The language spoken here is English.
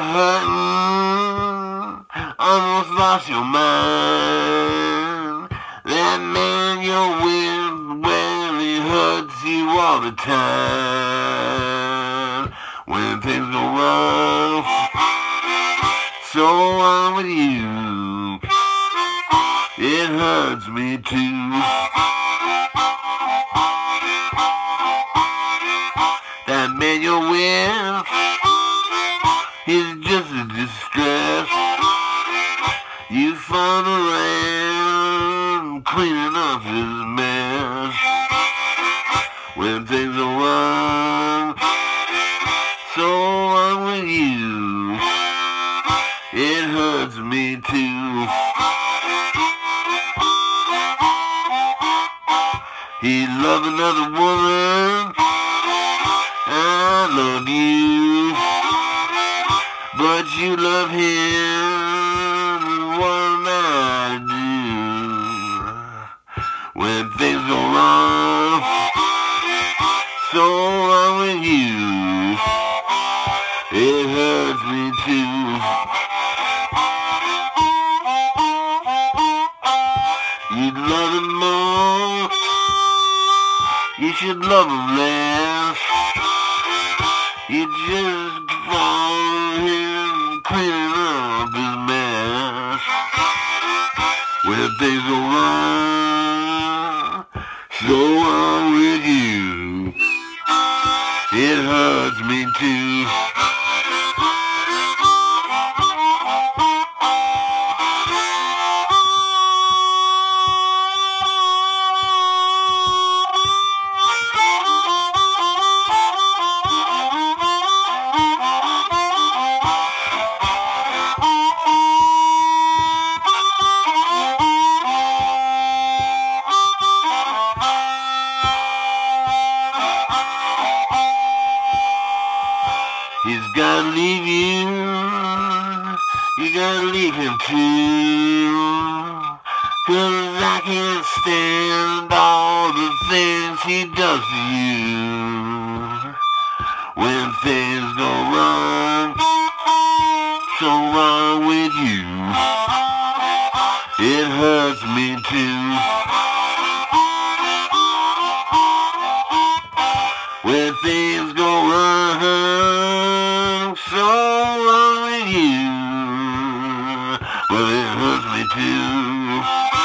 hurting, almost lost your mind. That man you're with, well, he hurts you all the time. When things go wrong, so on with you. It hurts me too. That man you're with You found around cleaning up his mess. When things are wrong, so on with you. It hurts me too. He loved another woman. I love you. But you love him. When things go wrong, so wrong with you. It hurts me too. You'd love him more. You should love him less. You just follow him cleaning up his mess. When things go wrong, so wrong with you. It hurts me too. Gotta leave you. You gotta leave him too. Cause I can't stand all the things he does to you. When things go wrong, so wrong with you. It hurts me too. ugly too.